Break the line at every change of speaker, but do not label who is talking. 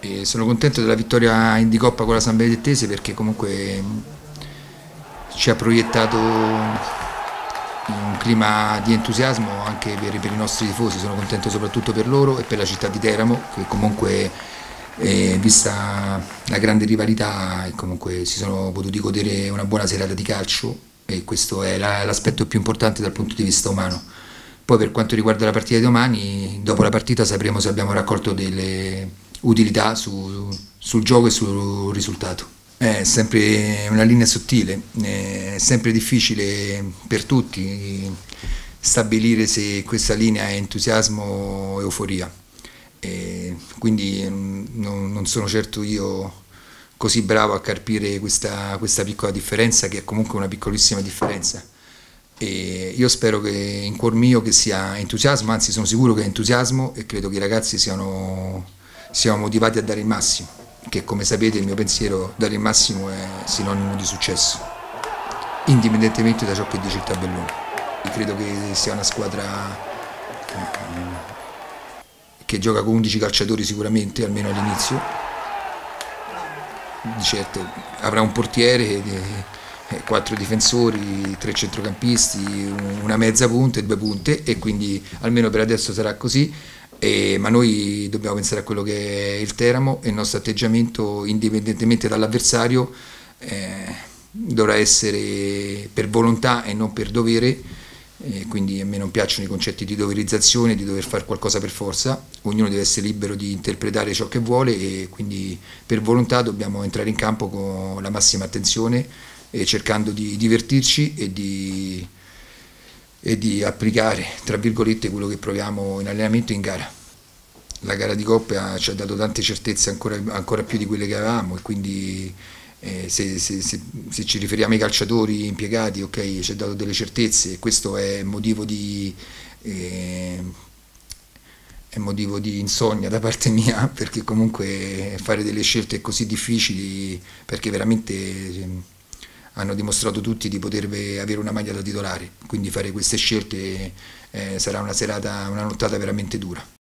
E sono contento della vittoria in di Coppa con la San Benedettese perché comunque ci ha proiettato un clima di entusiasmo anche per, per, i nostri tifosi, sono contento soprattutto per loro e per la città di Teramo che comunque eh, vista la grande rivalità comunque si sono potuti godere una buona serata di calcio e questo è l'aspetto più importante dal punto di vista umano. Poi per quanto riguarda la partita di domani, dopo la partita sapremo se abbiamo raccolto delle utilità su, sul gioco e sul risultato. È sempre una linea sottile, è sempre difficile per tutti stabilire se questa linea è entusiasmo o euforia. E quindi mm, non, sono certo io così bravo a carpire questa, questa piccola differenza che è comunque una piccolissima differenza. E io spero che in cuor mio che sia entusiasmo, anzi sono sicuro che è entusiasmo e credo che i ragazzi siano, siano motivati a dare il massimo, che come sapete il mio pensiero dare il massimo è sinonimo di successo, indipendentemente da ciò che dice il tabellone. Credo che sia una squadra eh, che gioca con 11 calciatori sicuramente, almeno all'inizio, di certo avrà un portiere, eh, quattro difensori, tre centrocampisti, una mezza punta e due punte e quindi almeno per adesso sarà così. E, ma noi dobbiamo pensare a quello che è il Teramo. E il nostro atteggiamento indipendentemente dall'avversario eh, dovrà essere per volontà e non per dovere. E quindi a me non piacciono i concetti di doverizzazione, di dover fare qualcosa per forza, ognuno deve essere libero di interpretare ciò che vuole e quindi per volontà dobbiamo entrare in campo con la massima attenzione e cercando di divertirci e di, e di applicare tra virgolette quello che proviamo in allenamento e in gara. La gara di coppia ci ha dato tante certezze ancora, ancora più di quelle che avevamo e quindi eh, se, se, se, se, ci riferiamo ai calciatori impiegati, ok, ci ha dato delle certezze e questo è motivo di, eh, è motivo di insonnia da parte mia perché comunque fare delle scelte così difficili perché veramente eh, hanno dimostrato tutti di poter avere una maglia da titolare, quindi fare queste scelte eh, sarà una serata, una nottata veramente dura.